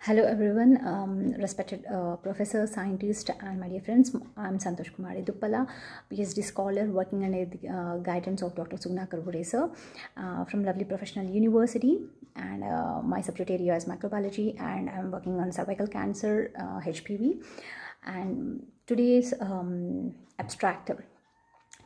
Hello everyone, um, respected uh, professor, scientist, and my dear friends. I'm Santosh Kumari Duppala, PhD scholar working under the uh, guidance of Dr. Sugna Karbure sir uh, from Lovely Professional University. And uh, my subject area is microbiology, and I'm working on cervical cancer, uh, HPV. And today's um, abstract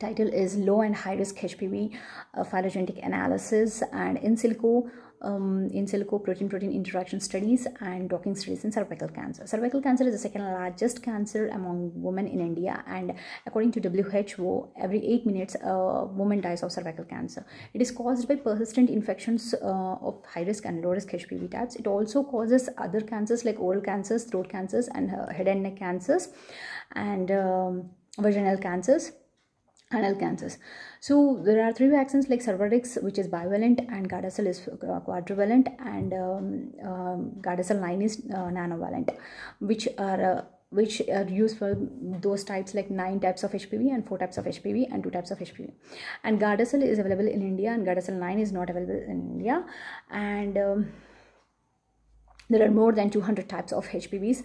title is low and high risk HPV uh, phylogenetic analysis and in silico um, in silico protein protein interaction studies and docking studies in cervical cancer. Cervical cancer is the second largest cancer among women in India, and according to WHO, every eight minutes a woman dies of cervical cancer. It is caused by persistent infections uh, of high risk and low risk HPV types. It also causes other cancers like oral cancers, throat cancers, and uh, head and neck cancers, and um, vaginal cancers anal cancers. So there are three vaccines like Cervarix, which is bivalent, and Gardasil is quadrivalent, and um, um, Gardasil 9 is uh, nanovalent, which are uh, which are used for those types like nine types of HPV and four types of HPV and two types of HPV. And Gardasil is available in India, and Gardasil 9 is not available in India, and um, there are more than 200 types of HPVs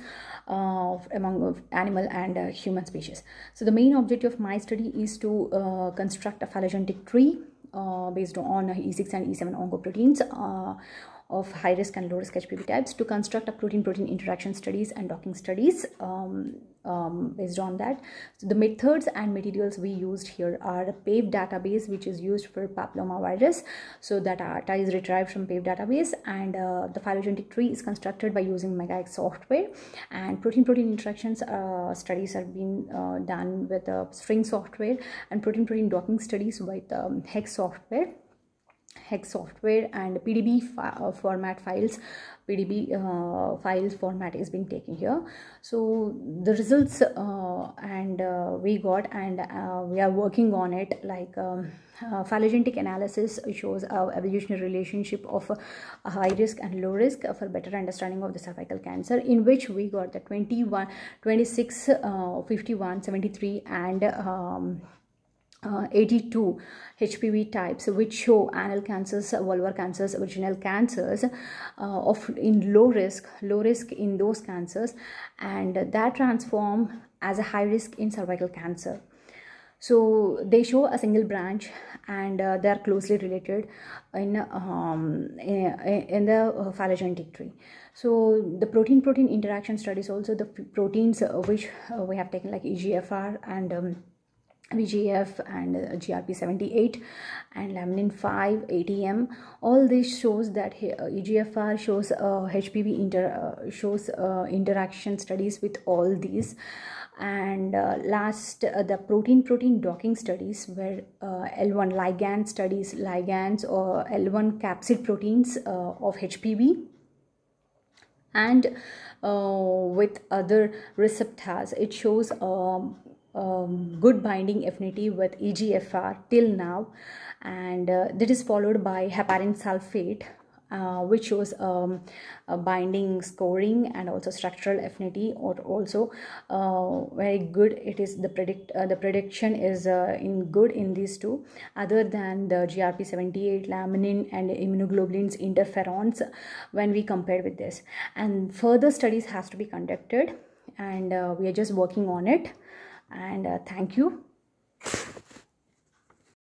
uh, among animal and uh, human species. So the main objective of my study is to uh, construct a phylogenetic tree uh, based on E6 and E7 oncoproteins uh, of high risk and low risk HPV types to construct a protein protein interaction studies and docking studies um, um, based on that. So the methods and materials we used here are a PAVE database which is used for papilloma virus. So that data is retrieved from PAVE database and uh, the phylogenetic tree is constructed by using MegaX software and protein protein interactions uh, studies are being uh, done with uh, string software and protein protein docking studies with um, hex software hex software and pdb fi format files. Pdb uh, files format is being taken here. So the results uh, and uh, we got and we are working on it. Like um, uh, phylogenetic analysis shows a evolutionary relationship of uh, high risk and low risk for better understanding of the cervical cancer in which we got the 21 26 uh, 51 73 and um, uh, 82 HPV types which show anal cancers, vulvar cancers, vaginal cancers uh, of in low risk, low risk in those cancers and that transform as a high risk in cervical cancer. So they show a single branch and uh, they are closely related in, um, in, in the phylogenetic tree. So the protein-protein interaction studies also the proteins which we have taken like EGFR and um, VGF and uh, GRP78 and laminin 5 ATM all this shows that uh, EGFR shows uh, HPV inter uh, shows uh, interaction studies with all these. And uh, last the protein protein docking studies where L1 ligand studies ligands or L1 capsid proteins of HPV and with other receptors it shows um, um, good binding affinity with EGFR till now. And uh, that is followed by heparin sulfate uh, which shows um, binding scoring and also structural affinity or also uh, very good. It is the predict uh, the prediction is uh, in good in these two. Other than the grp78 laminin and immunoglobulins interferons when we compare with this. And further studies has to be conducted and uh, we are just working on it and uh, thank you